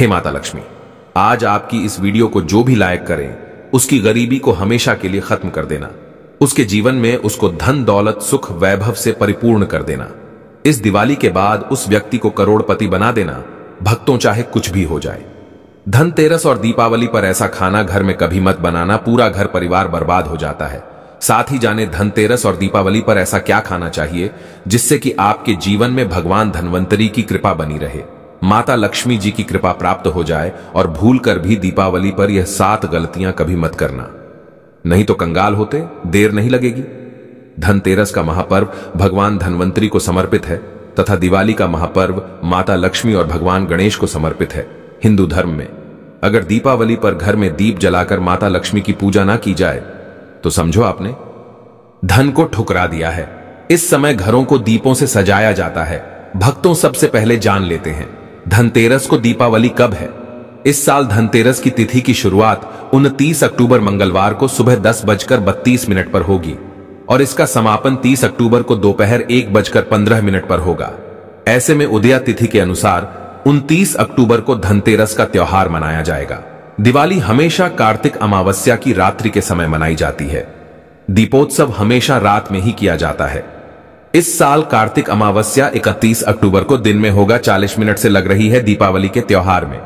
हे माता लक्ष्मी, आज आपकी इस वीडियो को जो भी लायक करें, उसकी गरीबी को हमेशा के लिए खत्म कर देना। उसके जीवन में उसको धन, दौलत, सुख, वैभव से परिपूर्ण कर देना। इस दिवाली के बाद उस व्यक्ति को करोड़पति बना देना, भक्तों चाहे कुछ भी हो जाए। धनतेरस और दीपावली पर ऐसा खाना घर में कभी मत बनाना, पूरा घर परिवार बर्बाद हो जाता है। साथ ही जाने धनतेरस और दीपावली पर ऐसा क्या खाना चाहिए, जिससे कि आपके जीवन में भगवान धनवंतरी की कृपा बनी रहे। माता लक्ष्मी जी की कृपा प्राप्त हो जाए और भूल कर भी दीपावली पर यह सात गलतियाँ कभी मत करना। नहीं तो कंगाल होते, देर नहीं लगेगी। धनतेरस का महापर्व भगवान धनवंतरी को समर्पित है, तथा दिवाली का महापर्व माता लक्ष्मी और भगवान गणेश को समर्पित है, हिंदू धर्म में। अगर दीपावली पर घर में दीप जलाकर माता लक्ष्मी की पूजा ना की जाए तो समझो आपने? धन को ठुकरा दिया है। इस समय घरों को दीपों से सजाया जाता है। भक्तों सबसे पहले जान लेते हैं। धनतेरस को दीपावली कब है? इस साल धनतेरस की तिथि की शुरुआत 29 अक्टूबर मंगलवार को सुबह दस बजकर बत्तीस मिनट पर होगी, और इसका समापन 30 अक्टूबर को दोपहर एक बजकर पंद्रह मिनट पर होगा। ऐसे में उदया तिथि के अनुसार 29 अक्टूबर को धनतेरस का त्योहार मनाया जाएगा। दिवाली हमेशा कार्तिक अमावस्या की रात्रि के समय मनाई जाती है। दीपोत्सव हमेशा रात में ही किया जाता है। इस साल कार्तिक अमावस्या 31 अक्टूबर को दिन में होगा 40 मिनट से लग रही है दीपावली के त्योहार में।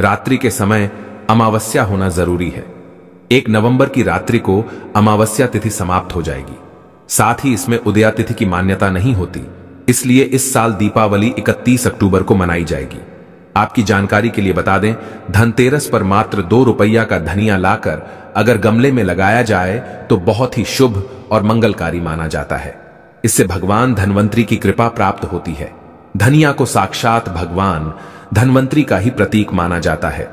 रात्रि के समय अमावस्या होना ज़रूरी है। एक नवंबर की रात्रि को अमावस्या तिथि समाप्त हो जाएगी। साथ ही इसमें उदया तिथि की मान्यता नहीं होती, इसलिए इस साल दीपावली 31 अक्टूबर को मनाई जाएगी। आपकी जानकारी के लिए बता दें, धनतेरस पर मात्र दो रुपया का धनिया लाकर अगर गमले में लगाया जाए तो बहुत ही शुभ और मंगलकारी माना जाता है। इससे भगवान धनवंतरी की कृपा प्राप्त होती है। धनिया को साक्षात भगवान धनवंतरी का ही प्रतीक माना जाता है।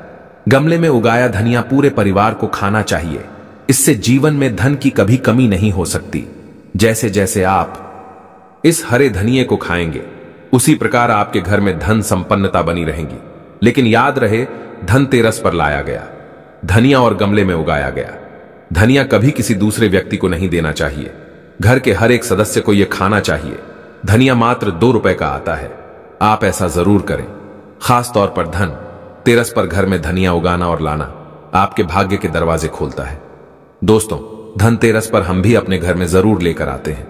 गमले में उगाया धनिया पूरे परिवार को खाना चाहिए। इससे जीवन में धन की कभी कमी नहीं हो सकती। जैसे जैसे आप इस हरे धनिये को खाएँगे, उसी प्रकार आपके घर में धन संपन्नता बनी रहेगी। लेकिन याद रहे धनतेरस पर लाया गया। धनिया और गमले में उगाया गया। धनिया कभी किसी दूसरे व्यक्ति को नहीं देना चाहिए। घर के हर एक सदस्य को यह खाना चाहिए। धनिया मात्र दो रुपए का आता है। आप ऐसा ज़रूर करें। खास तौर पर धन। तेरस पर घर में धनिया उगाना और लाना आपके भाग्य के दरवाजे खोलता है। दोस्तों धनतेरस पर हम भी अपने घर में ज़रूर लेकर आते हैं।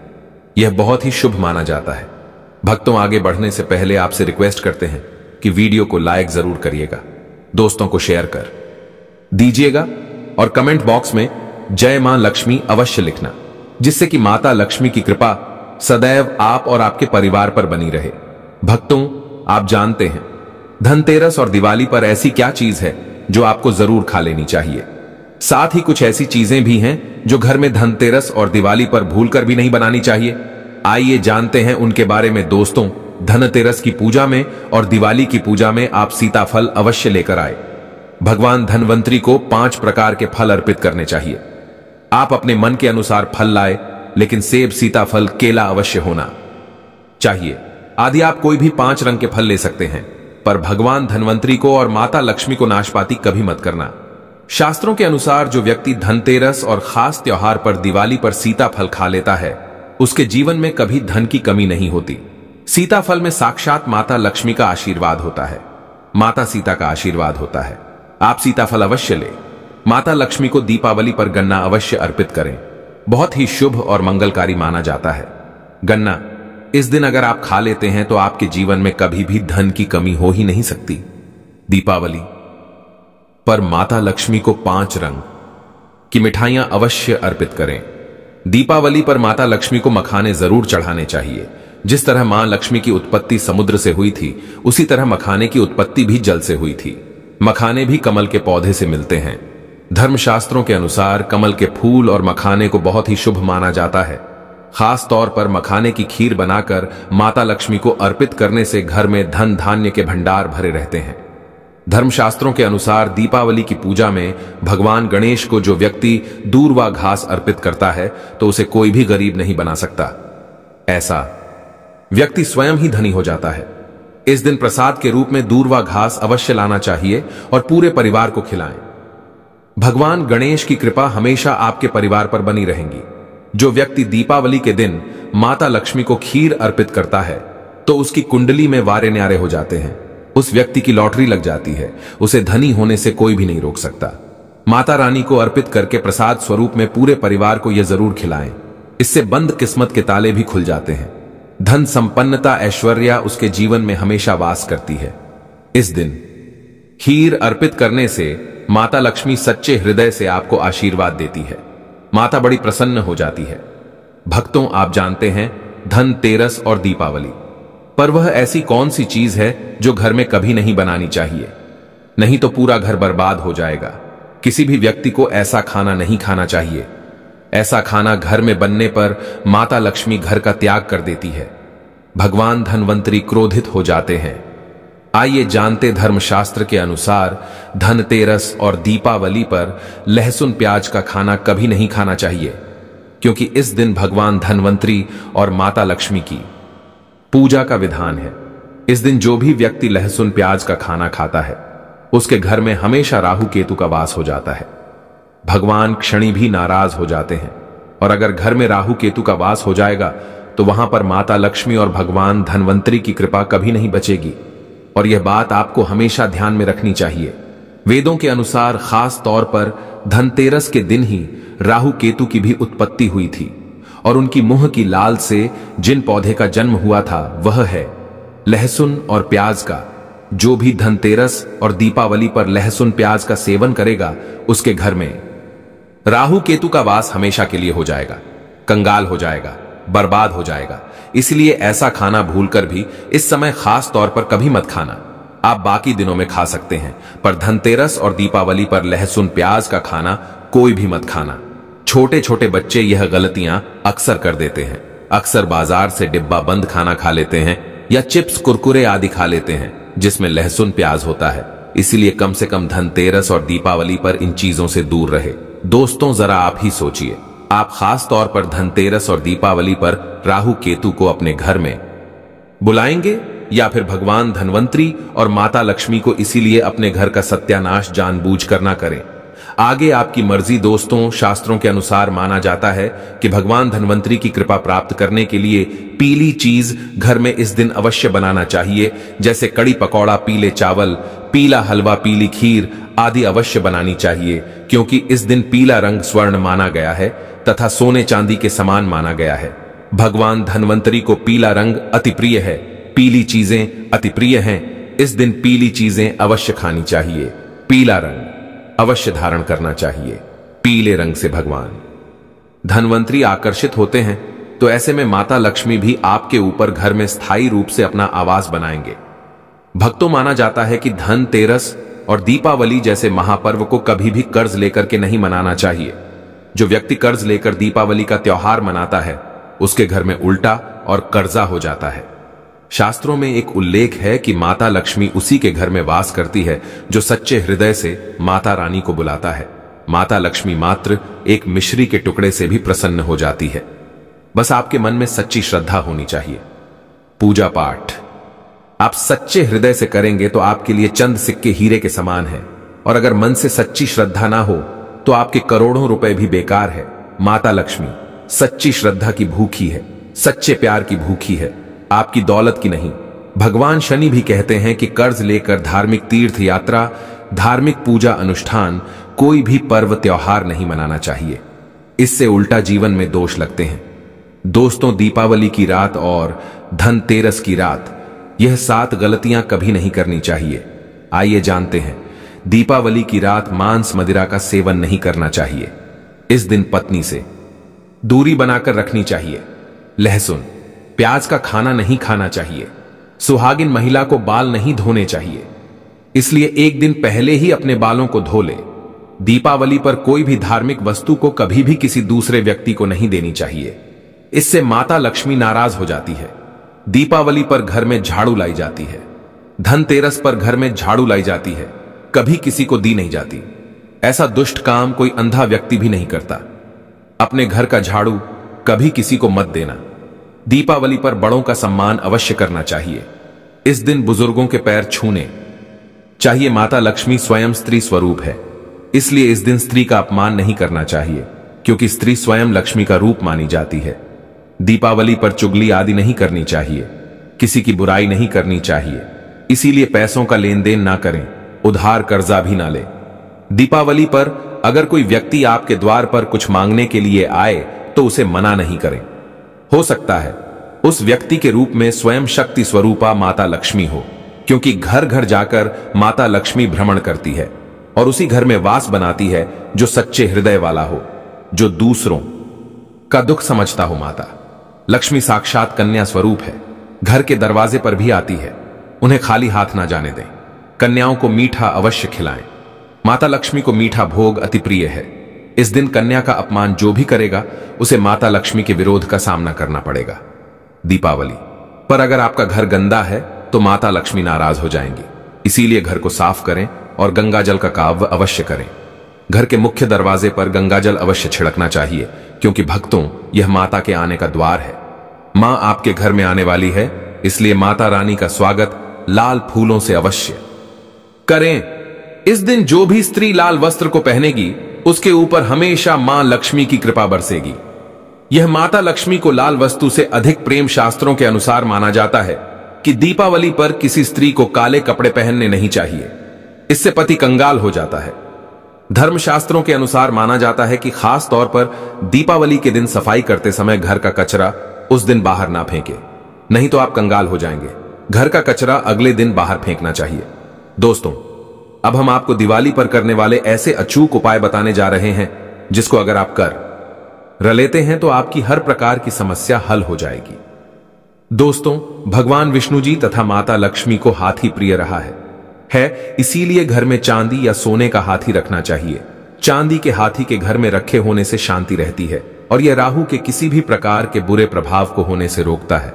यह बहुत ही शुभ माना जाता है। भक्तों, आगे बढ़ने से पहले आपसे रिक्वेस्ट करते हैं कि वीडियो को लाइक ज़रूर करिएगा। दोस्तों को शेयर कर दीजिएगा और कमेंट बॉक्स में जय माँ लक्ष्मी अवश्य लिखना। जिससे कि माता लक्ष्मी की कृपा सदैव आप और आपके परिवार पर बनी रहे। भक्तों, आप जानते हैं, धनतेरस और दिवाली पर ऐसी क्या चीज़ है जो आपको ज़रूर खा लेनी चाहिए। साथ ही कुछ ऐसी चीज़ें भी हैं जो घर में धनतेरस और दिवाली पर भूलकर भी नहीं बनानी चाहिए। आइए जानते हैं उनके बारे में दोस्तों, धनतेरस की पूजा में और दिवाली की पूजा में आप सीताफल अवश्य लेकर आए। भगवान धनवंतरी को पाँच प्रकार के फल अर्पित करने चाहिए। आप अपने मन के अनुसार फल लाए, लेकिन सेब, सीताफल, केला अवश्य होना। चाहिए। आदि आप कोई भी पाँच रंग के फल ले सकते हैं, पर भगवान धनवंतरी को और माता लक्ष्मी को नाशपाती कभी मत करना। शास्त्रों के अनुसार जो व्यक्ति धनतेरस और खास त्योहार पर दिवाली पर सीताफल खा लेता है, उसके जीवन में कभी धन की कमी नहीं होती। सीताफल में साक्षात माता लक्ष्मी का आशीर्वाद होता है। माता सीता का आशीर्वाद होता है। आप सीताफल अवश्य ले। माता लक्ष्मी को दीपावली पर गन्ना अवश्य अर्पित करें। बहुत ही शुभ और मंगलकारी माना जाता है। गन्ना, इस दिन अगर आप खा लेते हैं तो आपके जीवन में कभी भी धन की कमी हो ही नहीं सकती। दीपावली, पर माता लक्ष्मी को पाँच रंग की मिठाइयाँ अवश्य अर्पित करें। दीपावली पर माता लक्ष्मी को मखाने ज़रूर चढ़ाने चाहिए। जिस तरह माँ लक्ष्मी की उत्पत्ति समुद्र से हुई थी, उसी तरह मखाने की उत्पत्ति भी जल से हुई थी। मखाने भी कमल के पौधे से मिलते हैं। धर्मशास्त्रों के अनुसार कमल के फूल और मखाने को बहुत ही शुभ माना जाता है। खास तौर पर मखाने की खीर बनाकर माता लक्ष्मी को अर्पित करने से घर में धन धान्य के भंडार भरे रहते हैं। धर्मशास्त्रों के अनुसार दीपावली की पूजा में भगवान गणेश को जो व्यक्ति दूरवा घास अर्पित करता है तो उसे कोई भी गरीब नहीं बना सकता। ऐसा व्यक्ति स्वयं ही धनी हो जाता है। इस दिन प्रसाद के रूप में दूरवा घास अवश्य लाना चाहिए और पूरे परिवार को खिलाएँ। भगवान गणेश की कृपा हमेशा आपके परिवार पर बनी रहेंगी। जो व्यक्ति दीपावली के दिन माता लक्ष्मी को खीर अर्पित करता है तो उसकी कुंडली में वारे न्यारे हो जाते हैं। उस व्यक्ति की लॉटरी लग जाती है, उसे धनी होने से कोई भी नहीं रोक सकता। माता रानी को अर्पित करके प्रसाद स्वरूप में पूरे परिवार को यह ज़रूर खिलाएँ। इससे बंद किस्मत के ताले भी खुल जाते हैं। धन संपन्नता ऐश्वर्या उसके जीवन में हमेशा वास करती है। इस दिन खीर अर्पित करने से माता लक्ष्मी सच्चे हृदय से आपको आशीर्वाद देती है। माता बड़ी प्रसन्न हो जाती है। भक्तों, आप जानते हैं, धन, तेरस और दीपावली। पर वह ऐसी कौन सी चीज़ है जो घर में कभी नहीं बनानी चाहिए? नहीं तो पूरा घर बर्बाद हो जाएगा। किसी भी व्यक्ति को ऐसा खाना नहीं खाना चाहिए। ऐसा खाना घर में बनने पर माता लक्ष्मी घर का त्याग कर देती है। भगवान धनवंतरी क्रोधित हो जाते हैं। आइए जानते धर्मशास्त्र के अनुसार, धनतेरस और दीपावली पर लहसुन प्याज का खाना कभी नहीं खाना चाहिए, क्योंकि इस दिन भगवान धनवंतरी और माता लक्ष्मी की पूजा का विधान है। इस दिन जो भी व्यक्ति लहसुन प्याज का खाना खाता है, उसके घर में हमेशा राहु केतु का वास हो जाता है। भगवान क्षणी भी नाराज़ हो जाते हैं, और अगर घर में राहु केतु का वास हो जाएगा तो वहाँ पर माता लक्ष्मी और भगवान धनवंतरी की कृपा कभी नहीं बचेगी। और यह बात आपको हमेशा ध्यान में रखनी चाहिए। वेदों के अनुसार खास तौर पर धनतेरस के दिन ही राहु केतु की भी उत्पत्ति हुई थी, और उनकी मुँह की लाल से जिन पौधे का जन्म हुआ था, वह है लहसुन और प्याज का। जो भी धनतेरस और दीपावली पर लहसुन प्याज का सेवन करेगा, उसके घर में राहु केतु का वास हमेशा के लिए हो जाएगा, कंगाल हो जाएगा। बर्बाद हो जाएगा। इसलिए ऐसा खाना भूलकर भी, इस समय खास तौर पर कभी मत खाना। आप बाकी दिनों में खा सकते हैं, पर धनतेरस और दीपावली पर लहसुन प्याज का खाना कोई भी मत खाना। छोटे छोटे बच्चे यह गलतियाँ अक्सर कर देते हैं। अक्सर बाज़ार से डिब्बा बंद खाना खा लेते हैं, या चिप्स, कुरकुरे आदि खा लेते हैं, जिसमें लहसुन प्याज होता है। इसीलिए कम से कम धनतेरस और दीपावली पर इन चीज़ों से दूर रहे। दोस्तों, जरा आप ही सोचिए। आप खास तौर पर धनतेरस और दीपावली पर राहु केतु को अपने घर में बुलाएँगे या फिर भगवान धनवंतरी और माता लक्ष्मी को इसीलिए अपने घर का सत्यानाश जानबूझ कर ना करें। आगे आपकी मर्ज़ी दोस्तों, शास्त्रों के अनुसार माना जाता है कि भगवान धनवंतरी की कृपा प्राप्त करने के लिए पीली चीज़ घर में इस दिन अवश्य बनाना चाहिए, जैसे कड़ी पकौड़ा, पीले चावल, पीला हलवा, पीली खीर आदि अवश्य बनानी चाहिए, क्योंकि इस दिन पीला रंग स्वर्ण माना गया है। तथा सोने चांदी के समान माना गया है। भगवान धनवंतरी को पीला रंग अति प्रिय है। पीली चीज़ें अति प्रिय हैं। इस दिन पीली चीज़ें अवश्य खानी चाहिए। पीला रंग अवश्य धारण करना चाहिए। पीले रंग से भगवान। धनवंतरी आकर्षित होते हैं तो ऐसे में माता लक्ष्मी भी आपके ऊपर घर में स्थायी रूप से अपना आवास बनाएँगे। भक्तों माना जाता है कि धन, तेरस और दीपावली जैसे महापर्व को कभी भी कर्ज लेकर के नहीं मनाना चाहिए। जो व्यक्ति कर्ज लेकर दीपावली का त्योहार मनाता है, उसके घर में उल्टा और कर्जा हो जाता है। शास्त्रों में एक उल्लेख है कि माता लक्ष्मी उसी के घर में वास करती है, जो सच्चे हृदय से माता रानी को बुलाता है। माता लक्ष्मी मात्र एक मिश्री के टुकड़े से भी प्रसन्न हो जाती है। बस आपके मन में सच्ची श्रद्धा होनी चाहिए। पूजा पाठ। आप सच्चे हृदय से करेंगे तो आपके लिए चंद सिक्के हीरे के समान है, और अगर मन से सच्ची श्रद्धा ना हो तो आपके करोड़ों रुपए भी बेकार है, माता लक्ष्मी। सच्ची श्रद्धा की भूखी है, सच्चे प्यार की भूखी है, आपकी दौलत की नहीं। भगवान शनि भी कहते हैं कि कर्ज लेकर धार्मिक तीर्थ यात्रा, धार्मिक पूजा अनुष्ठान, कोई भी पर्व त्योहार नहीं मनाना चाहिए। इससे उल्टा जीवन में दोष लगते हैं। दोस्तों, दीपावली की रात और धनतेरस की रात, यह सात गलतियाँ कभी नहीं करनी चाहिए। आइए जानते हैं दीपावली की रात मांस मदिरा का सेवन नहीं करना चाहिए। इस दिन पत्नी से, दूरी बनाकर रखनी चाहिए। लहसुन प्याज का खाना नहीं खाना चाहिए। सुहागिन महिला को बाल नहीं धोने चाहिए। इसलिए एक दिन पहले ही अपने बालों को धो ले। दीपावली पर कोई भी धार्मिक वस्तु को कभी भी किसी दूसरे व्यक्ति को नहीं देनी चाहिए। इससे माता लक्ष्मी नाराज़ हो जाती है। दीपावली पर घर में झाड़ू लाई जाती है। धनतेरस पर घर में झाड़ू लाई जाती है। कभी किसी को दी नहीं जाती। ऐसा दुष्ट काम कोई अंधा व्यक्ति भी नहीं करता। अपने घर का झाड़ू कभी किसी को मत देना। दीपावली पर बड़ों का सम्मान अवश्य करना चाहिए। इस दिन बुज़ुर्गों के पैर छूने। चाहिए माता लक्ष्मी स्वयं स्त्री स्वरूप है। इसलिए इस दिन स्त्री का अपमान नहीं करना चाहिए, क्योंकि स्त्री स्वयं लक्ष्मी का रूप मानी जाती है। दीपावली पर चुगली आदि नहीं करनी चाहिए। किसी की बुराई नहीं करनी चाहिए। इसीलिए पैसों का लेन देन ना करें। उधार कर्जा भी ना ले। दीपावली पर अगर कोई व्यक्ति आपके द्वार पर कुछ मांगने के लिए आए तो उसे मना नहीं करें। हो सकता है, उस व्यक्ति के रूप में स्वयं शक्ति स्वरूपा माता लक्ष्मी हो, क्योंकि घर घर जाकर माता लक्ष्मी भ्रमण करती है, और उसी घर में वास बनाती है जो सच्चे हृदय वाला हो, जो दूसरों का दुख समझता हो माता। लक्ष्मी साक्षात कन्या स्वरूप है, घर के दरवाजे पर भी आती है, उन्हें खाली हाथ ना जाने दें। कन्याओं को मीठा अवश्य खिलाएँ। माता लक्ष्मी को मीठा भोग अति प्रिय है। इस दिन कन्या का अपमान जो भी करेगा, उसे माता लक्ष्मी के विरोध का सामना करना पड़ेगा। दीपावली। पर अगर आपका घर गंदा है तो माता लक्ष्मी नाराज़ हो जाएँगी। इसीलिए घर को साफ़ करें और गंगा जल का काव्य अवश्य करें। घर के मुख्य दरवाजे पर गंगा जल अवश्य छिड़कना चाहिए, क्योंकि भक्तों, यह माता के आने का द्वार है। माँ आपके घर में आने वाली है, इसलिए माता रानी का स्वागत लाल फूलों से अवश्य। करें। इस दिन जो भी स्त्री लाल वस्त्र को पहनेगी, उसके ऊपर हमेशा माँ लक्ष्मी की कृपा बरसेगी। यह माता लक्ष्मी को लाल वस्तु से अधिक प्रेम शास्त्रों के अनुसार माना जाता है कि दीपावली पर किसी स्त्री को काले कपड़े पहनने नहीं चाहिए। इससे पति कंगाल हो जाता है। धर्मशास्त्रों के अनुसार माना जाता है कि खास तौर पर दीपावली के दिन सफ़ाई करते समय घर का कचरा उस दिन बाहर ना फेंके। नहीं तो आप कंगाल हो जाएँगे। घर का कचरा अगले दिन बाहर फेंकना चाहिए। दोस्तों, अब हम आपको दिवाली पर करने वाले ऐसे अचूक उपाय बताने जा रहे हैं, जिसको अगर आप कर रलेते हैं तो आपकी हर प्रकार की समस्या हल हो जाएगी। दोस्तों, भगवान विष्णु जी तथा माता लक्ष्मी को हाथी प्रिय रहा है। है, इसीलिए घर में चांदी या सोने का हाथी रखना चाहिए। चांदी के हाथी के घर में रखे होने से शांति रहती है, और यह राहु के किसी भी प्रकार के बुरे प्रभाव को होने से रोकता है।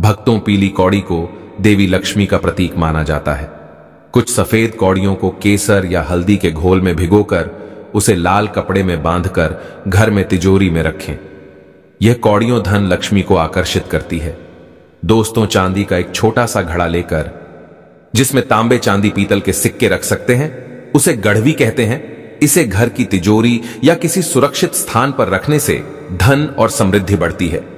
भक्तों पीली कौड़ी को देवी लक्ष्मी का प्रतीक माना जाता है। कुछ सफ़ेद कौड़ियों को केसर या हल्दी के घोल में भिगोकर उसे लाल कपड़े में बांधकर घर में तिजोरी में रखें। यह कौड़ियों धन लक्ष्मी को आकर्षित करती है। दोस्तों, चांदी का एक छोटा सा घड़ा लेकर, जिसमें तांबे चांदी पीतल के सिक्के रख सकते हैं, उसे गढ़वी कहते हैं। इसे घर की तिजोरी या किसी सुरक्षित स्थान पर रखने से धन और समृद्धि बढ़ती है।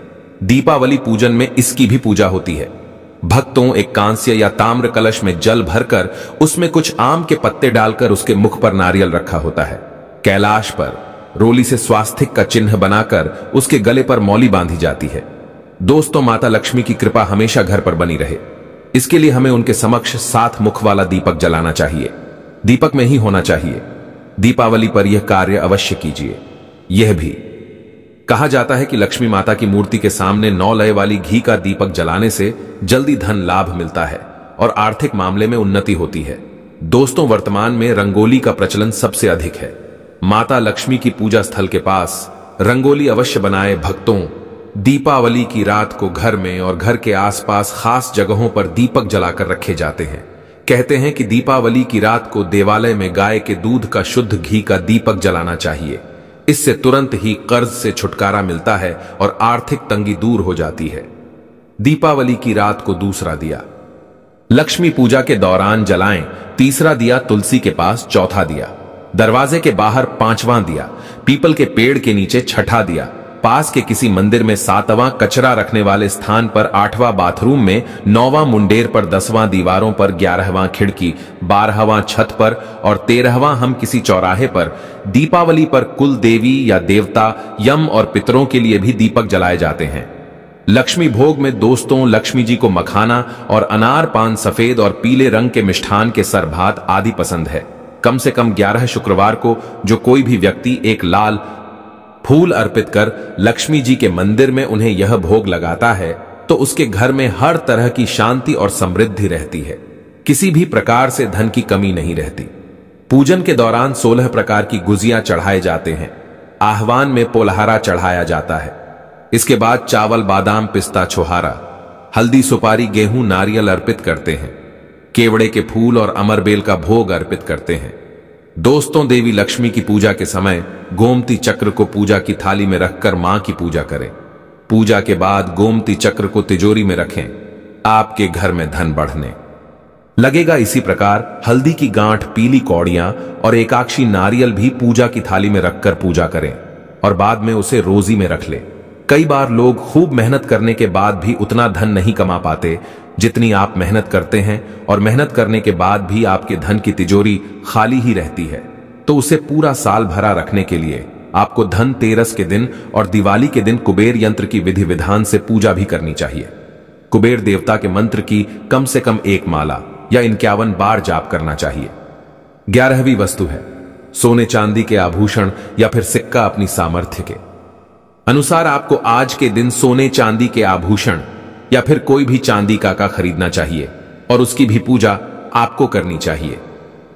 दीपावली पूजन में इसकी भी पूजा होती है। भक्तों एक कांस्य या ताम्र कलश में जल भरकर उसमें कुछ आम के पत्ते डालकर उसके मुख पर नारियल रखा होता है। कैलाश पर रोली से स्वास्थिक का चिन्ह बनाकर उसके गले पर मौली बांधी जाती है। दोस्तों, माता लक्ष्मी की कृपा हमेशा घर पर बनी रहे। इसके लिए हमें उनके समक्ष सात मुख वाला दीपक जलाना चाहिए। दीपक में ही होना चाहिए। दीपावली पर यह कार्य अवश्य कीजिए। यह भी कहा जाता है कि लक्ष्मी माता की मूर्ति के सामने नौ लय वाली घी का दीपक जलाने से जल्दी धन लाभ मिलता है और आर्थिक मामले में उन्नति होती है। दोस्तों, वर्तमान में रंगोली का प्रचलन सबसे अधिक है। माता लक्ष्मी की पूजा स्थल के पास रंगोली अवश्य बनाए भक्तों, दीपावली की रात को घर में और घर के आसपास खास जगहों पर दीपक जलाकर रखे जाते हैं। कहते हैं कि दीपावली की रात को देवालय में गाय के दूध का शुद्ध घी का दीपक जलाना चाहिए। इससे तुरंत ही कर्ज से छुटकारा मिलता है और आर्थिक तंगी दूर हो जाती है। दीपावली की रात को दूसरा दिया। लक्ष्मी पूजा के दौरान जलाएँ, तीसरा दिया तुलसी के पास, चौथा दिया। दरवाजे के बाहर पांचवां दिया। पीपल के पेड़ के नीचे छठा दिया। पास के किसी मंदिर में सातवां कचरा रखने वाले स्थान पर आठवां बाथरूम में, नौवां मुंडेर पर दसवां दीवारों पर ग्यारहवां खिड़की, बारहवां छत पर और तेरहवां हम किसी चौराहे पर। दीपावली पर कुल देवी या देवता, यम और पितरों के लिए भी दीपक जलाए जाते हैं। लक्ष्मी भोग में दोस्तों, लक्ष्मी जी को मखाना और अनार पान सफ़ेद और पीले रंग के मिष्ठान के सरभात आदि पसंद है। कम से कम ग्यारह शुक्रवार को जो कोई भी व्यक्ति एक लाल फूल अर्पित कर लक्ष्मी जी के मंदिर में उन्हें यह भोग लगाता है तो उसके घर में हर तरह की शांति और समृद्धि रहती है। किसी भी प्रकार से धन की कमी नहीं रहती। पूजन के दौरान सोलह प्रकार की गुजिया चढ़ाए जाते हैं। आह्वान में पोलहारा चढ़ाया जाता है। इसके बाद चावल, बादाम, पिस्ता, छोहारा, हल्दी, सुपारी, गेहूँ, नारियल अर्पित करते हैं। केवड़े के फूल और अमरबेल का भोग अर्पित करते हैं। दोस्तों देवी लक्ष्मी की पूजा के समय गोमती चक्र को पूजा की थाली में रखकर माँ की पूजा करें। पूजा के बाद गोमती चक्र को तिजोरी में रखें। आपके घर में धन बढ़ने। लगेगा इसी प्रकार हल्दी की गांठ, पीली कौड़ियाँ और एकाक्षी नारियल भी पूजा की थाली में रखकर पूजा करें और बाद में उसे रोजी में रख ले। कई बार लोग खूब मेहनत करने के बाद भी उतना धन नहीं कमा पाते जितनी आप मेहनत करते हैं और मेहनत करने के बाद भी आपके धन की तिजोरी खाली ही रहती है तो उसे पूरा साल भरा रखने के लिए आपको धन तेरस के दिन और दिवाली के दिन कुबेर यंत्र की विधि विधान से पूजा भी करनी चाहिए। कुबेर देवता के मंत्र की कम से कम एक माला या इक्यावन बार जाप करना चाहिए। ग्यारहवीं वस्तु है, सोने चांदी के आभूषण या फिर सिक्का अपनी सामर्थ्य के। अनुसार आपको आज के दिन सोने चांदी के आभूषण या फिर कोई भी चांदी का का खरीदना चाहिए और उसकी भी पूजा आपको करनी चाहिए।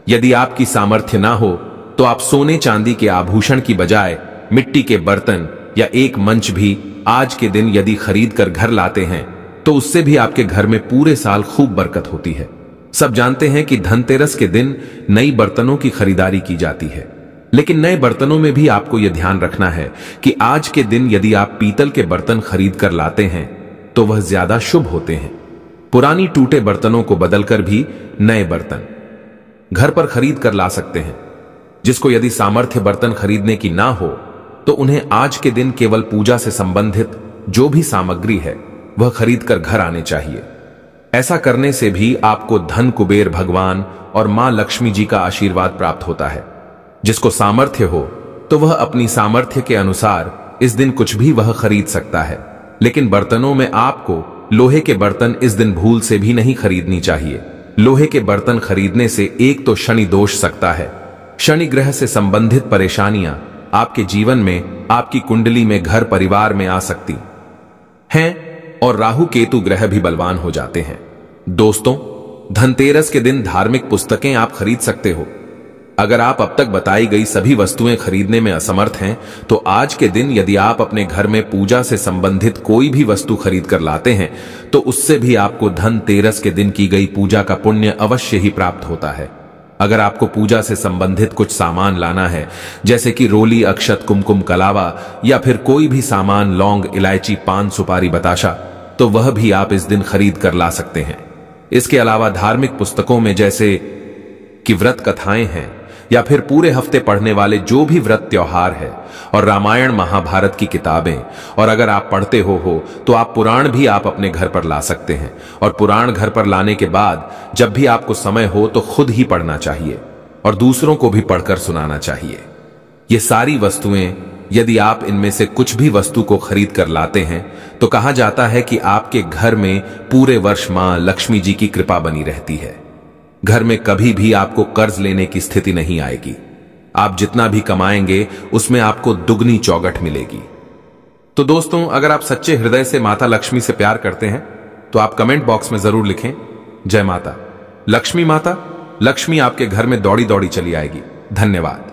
यदि आपकी सामर्थ्य ना हो तो आप सोने चांदी के आभूषण की बजाय मिट्टी के बर्तन या एक मंच भी आज के दिन यदि खरीद कर घर लाते हैं तो उससे भी आपके घर में पूरे साल खूब बरकत होती है। सब जानते हैं कि धनतेरस के दिन नई बर्तनों की खरीदारी की जाती है। लेकिन नए बर्तनों में भी आपको यह ध्यान रखना है कि आज के दिन यदि आप पीतल के बर्तन खरीद कर लाते हैं तो वह ज़्यादा शुभ होते हैं। पुरानी टूटे बर्तनों को बदलकर भी नए बर्तन। घर पर खरीद कर ला सकते हैं। जिसको यदि सामर्थ्य बर्तन खरीदने की ना हो तो उन्हें आज के दिन केवल पूजा से संबंधित जो भी सामग्री है, वह खरीद कर घर आने चाहिए। ऐसा करने से भी आपको धन कुबेर भगवान और माँ लक्ष्मी जी का आशीर्वाद प्राप्त होता है। जिसको सामर्थ्य हो तो वह अपनी सामर्थ्य के अनुसार इस दिन कुछ भी वह खरीद सकता है। लेकिन बर्तनों में आपको लोहे के बर्तन इस दिन भूल से भी नहीं खरीदनी चाहिए। लोहे के बर्तन खरीदने से एक तो शनि दोष सकता है। शनि ग्रह से संबंधित परेशानियाँ आपके जीवन में, आपकी कुंडली में, घर परिवार में आ सकती हैं और राहु केतु ग्रह भी बलवान हो जाते हैं। दोस्तों, धनतेरस के दिन धार्मिक पुस्तकें आप खरीद सकते हो। अगर आप अब तक बताई गई सभी वस्तुएँ खरीदने में असमर्थ हैं तो आज के दिन यदि आप अपने घर में पूजा से संबंधित कोई भी वस्तु खरीद कर लाते हैं तो उससे भी आपको धन तेरस के दिन की गई पूजा का पुण्य अवश्य ही प्राप्त होता है। अगर आपको पूजा से संबंधित कुछ सामान लाना है, जैसे कि रोली, अक्षत, कुमकुम, कलावा, या फिर कोई भी सामान, लौंग, इलायची, पान, सुपारी, बताशा तो वह भी आप इस दिन खरीद कर ला सकते हैं। इसके अलावा धार्मिक पुस्तकों में जैसे कि व्रत कथाएँ हैं या फिर पूरे हफ़्ते पढ़ने वाले जो भी व्रत त्योहार है और रामायण महाभारत की किताबें, और अगर आप पढ़ते हो हो तो आप पुराण भी आप अपने घर पर ला सकते हैं। और पुराण घर पर लाने के बाद, जब भी आपको समय हो तो खुद ही पढ़ना चाहिए, और दूसरों को भी पढ़कर सुनाना चाहिए। ये सारी वस्तुएँ, यदि आप इनमें से कुछ भी वस्तु को खरीद कर लाते हैं तो कहा जाता है कि आपके घर में पूरे वर्ष माँ लक्ष्मी जी की कृपा बनी रहती है। घर में कभी भी आपको कर्ज लेने की स्थिति नहीं आएगी। आप जितना भी कमाएँगे, उसमें आपको दुगनी चौगट मिलेगी। तो दोस्तों, अगर आप सच्चे हृदय से माता लक्ष्मी से प्यार करते हैं तो आप कमेंट बॉक्स में ज़रूर लिखें, जय माता। लक्ष्मी माता, लक्ष्मी आपके घर में दौड़ी दौड़ी चली आएगी। धन्यवाद।